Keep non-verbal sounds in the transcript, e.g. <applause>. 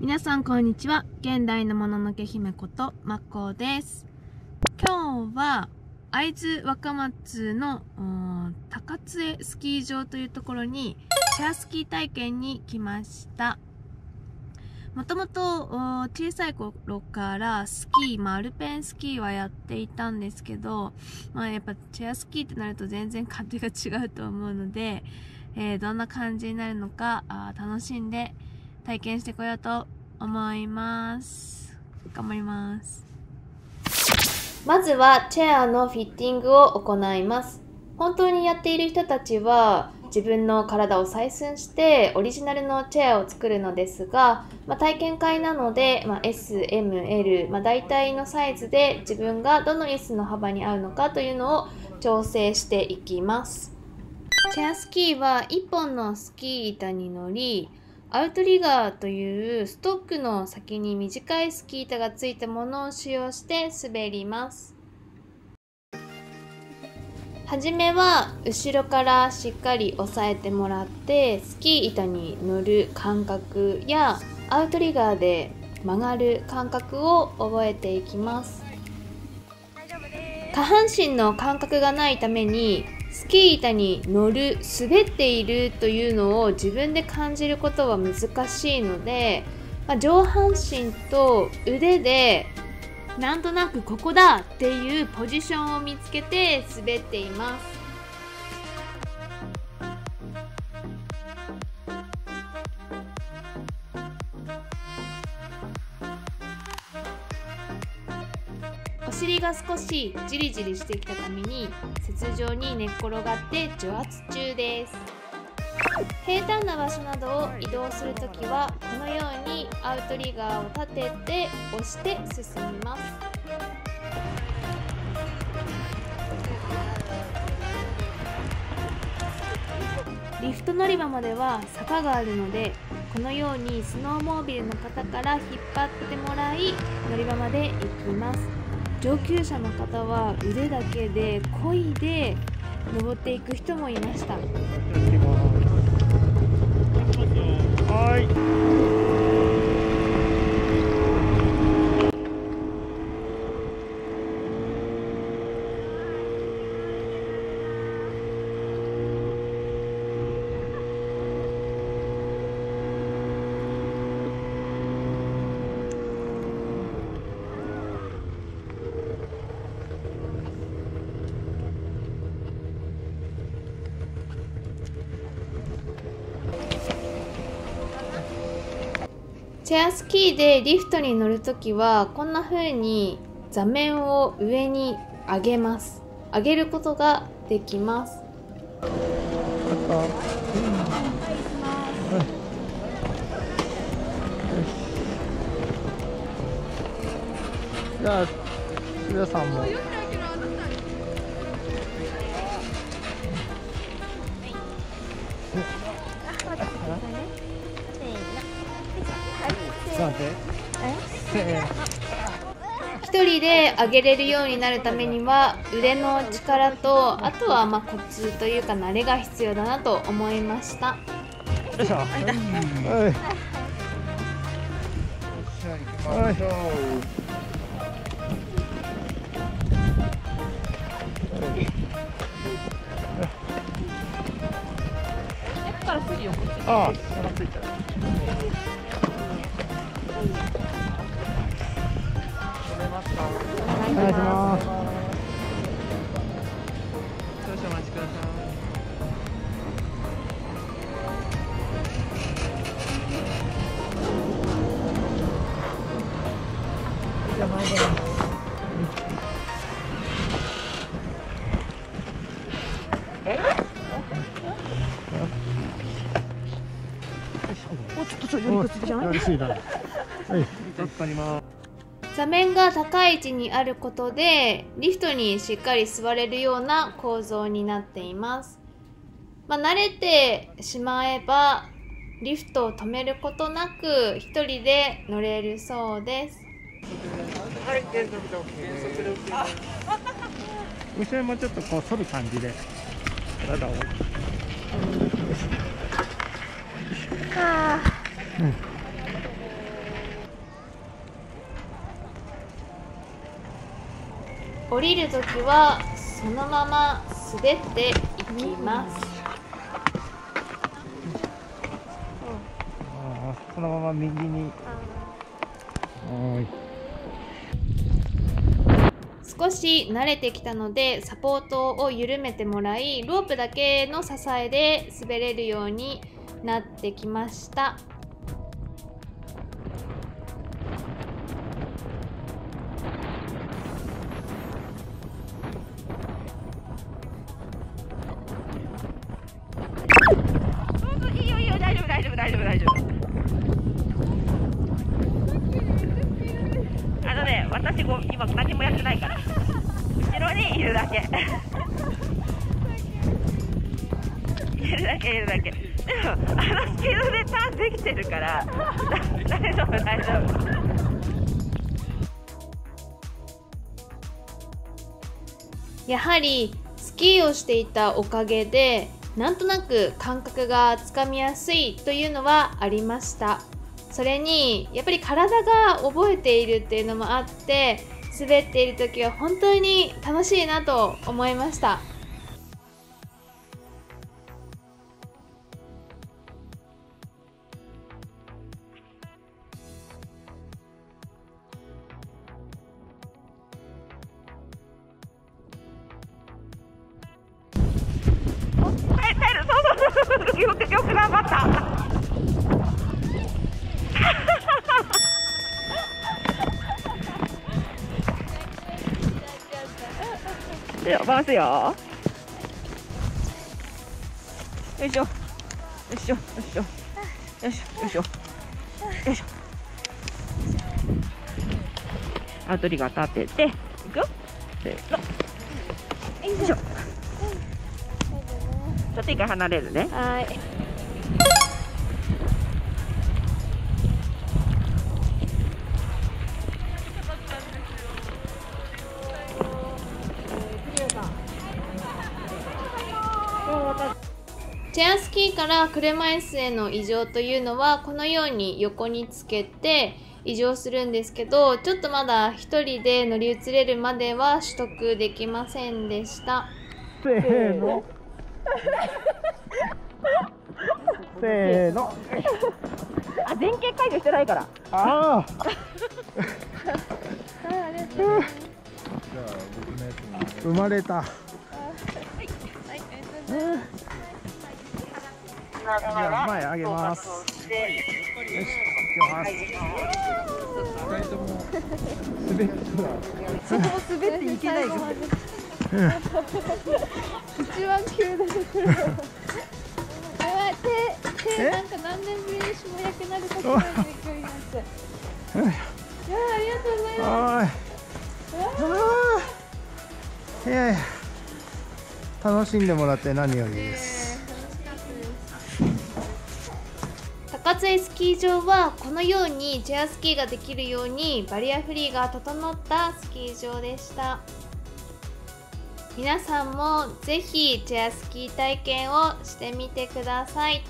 皆さんこんにちは。現代のもののけ姫ことまこです。今日は会津若松の高津江スキー場というところにチェアスキー体験に来ました。もともと小さい頃からスキー、まあ、アルペンスキーはやっていたんですけど、まあ、やっぱチェアスキーってなると全然勝手が違うと思うので、えー、どんな感じになるのかあ楽しんで体験してこようと思います。頑張ります。まずはチェアのフィッティングを行います。本当にやっている人たちは自分の体を採寸してオリジナルのチェアを作るのですが、まあ、体験会なので、まあ、SML、まあ、大体のサイズで自分がどの S の幅に合うのかというのを調整していきますチェアスキーは1本のスキー板に乗りアウトリガーというストックの先に短いスキー板がついたものを使用して滑ります。はじめは後ろからしっかり押さえてもらってスキー板に乗る感覚やアウトリガーで曲がる感覚を覚えていきます下半身の感覚がないためにスキー板に乗る滑っているというのを自分で感じることは難しいので、まあ、上半身と腕でなんとなくここだっていうポジションを見つけて滑っています。尻が少しじりじりしてきた髪に雪上に寝っ転がって除圧中です。平坦な場所などを移動するときはこのようにアウトリガーを立てて押して進みます。リフト乗り場までは坂があるのでこのようにスノーモービルの方から引っ張ってもらい乗り場まで行きます。上級者の方は腕だけで漕いで登っていく人もいました。はいチェアスキーでリフトに乗るときはこんな風に座面を上に上げます。上げることができます。じゃあ皆さんも。1人で上げれるようになるためには腕の力とあとはまコツというか慣れが必要だなと思いました。よい。しょあお願いします。少々お待ちください。じゃ前。お、ちょっとちょ、寄り口じゃない。かります。座面が高い位置にあることでリフトにしっかり座れるような構造になっています、まあ、慣れてしまえばリフトを止めることなく1人で乗れるそうです。はい <laughs> 後ろもちょっとこう反る感じで体を。あ、うん。降りるときはそのまま滑っていきます。あーそのまま右に。は少し慣れてきたのでサポートを緩めてもらいロープだけの支えで滑れるようになってきました大丈夫大丈夫大丈夫大丈夫。あのね私ご今何もやってないから。後ろにいるだけ。いるだけいるだけ。でもあのスピードでターンできてるから。大丈夫大丈夫。やはりスキーをしていたおかげでなんとなく感覚がつかみやすいというのはありました。それにやっぱり体が覚えているっていうのもあって滑っている時は本当に楽しいなと思いました。よくよく頑張った。<laughs> では回すよ。よいしょ。よいしょ。よいしょ。よいしょ。よいしょ。よいしょ。アウトリガー立てていくよ。せーの。よいしょ。ょっと一回離れるね。はい。チェアスキーから車椅子への移乗というのはこのように横につけて移乗するんですけどちょっとまだ一人で乗り移れるまでは取得できませんでした。せーの <laughs> せーの。あ前傾解除してないから。ああ生まれた。じゃあ前上げます。よし。行きます二人とも滑って <laughs> 滑っていけないぞ一番急だところやばい手手えなんか何年ぶりにしもやくなるかくらいの勢いになっちゃういやありがとうございますいやいや楽しんでもらって何よりです。高津スキー場はこのようにチェアスキーができるようにバリアフリーが整ったスキー場でした。皆さんもぜひチェアスキー体験をしてみてください。